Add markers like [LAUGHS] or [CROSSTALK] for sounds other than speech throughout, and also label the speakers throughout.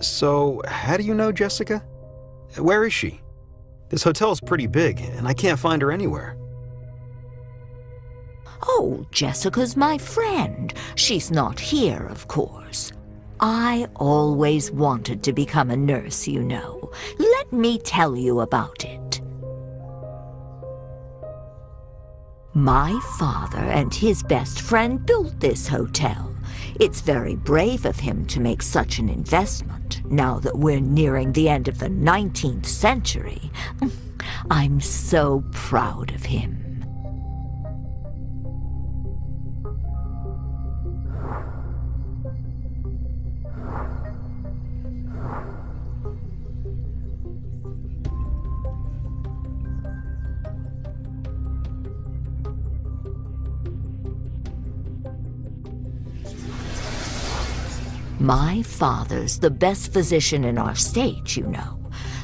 Speaker 1: So, how do you know Jessica? Where is she? This hotel's pretty big, and I can't find her anywhere.
Speaker 2: Oh, Jessica's my friend. She's not here, of course. I always wanted to become a nurse, you know. Let me tell you about it. My father and his best friend built this hotel. It's very brave of him to make such an investment, now that we're nearing the end of the 19th century. [LAUGHS] I'm so proud of him. My father's the best physician in our state, you know.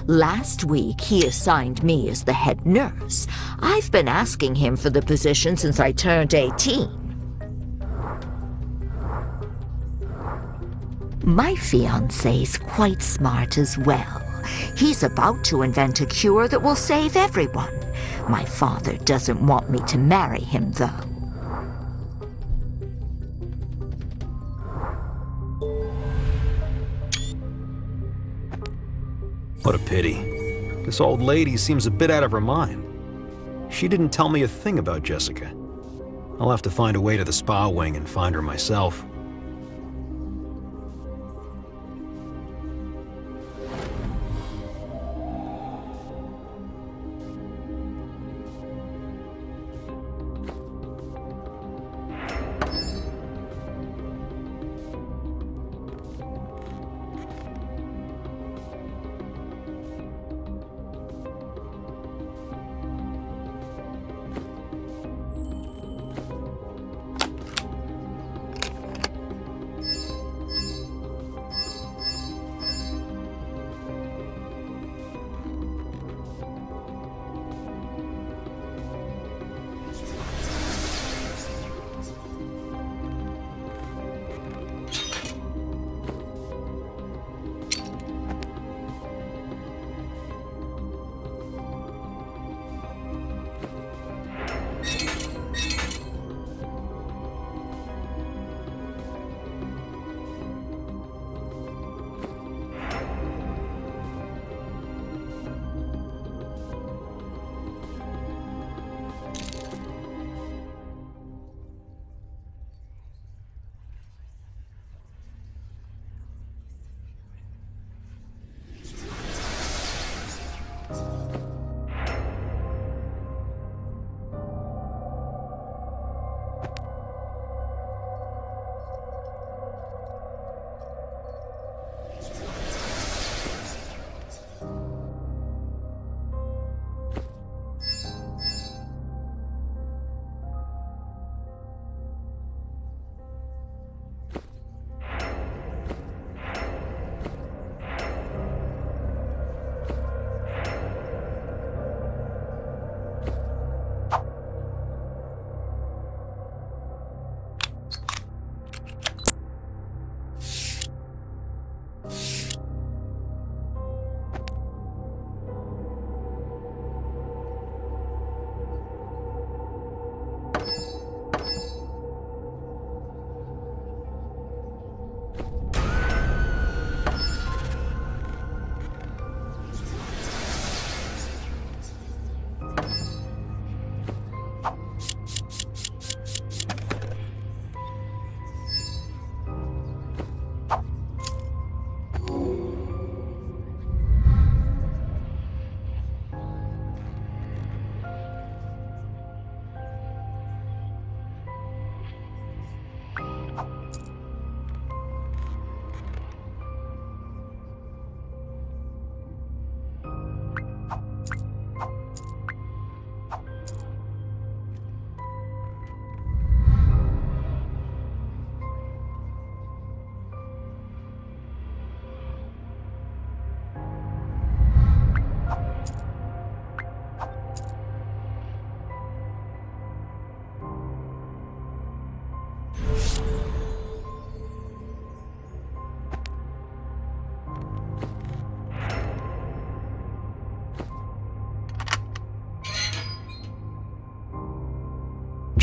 Speaker 2: Last week, he assigned me as the head nurse. I've been asking him for the position since I turned 18. My fiance's quite smart as well. He's about to invent a cure that will save everyone. My father doesn't want me to marry him, though.
Speaker 1: What a pity. This old lady seems a bit out of her mind. She didn't tell me a thing about Jessica. I'll have to find a way to the spa wing and find her myself.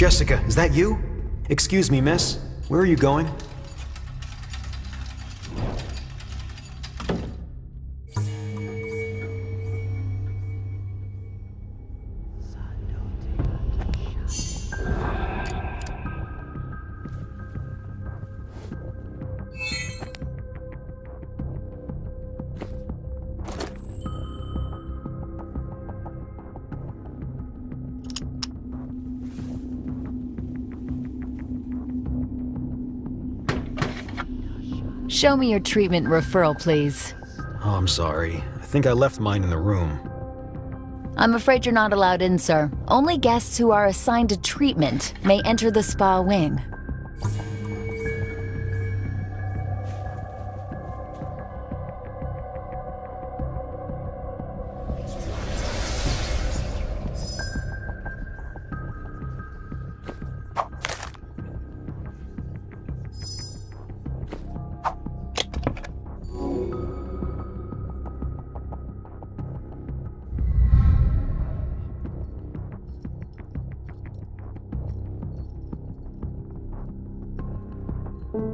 Speaker 1: Jessica, is that you? Excuse me, miss. Where are you going?
Speaker 3: Show me your treatment referral, please.
Speaker 1: Oh, I'm sorry. I think I left mine in the room.
Speaker 3: I'm afraid you're not allowed in, sir. Only guests who are assigned to treatment may enter the spa wing.
Speaker 4: Thank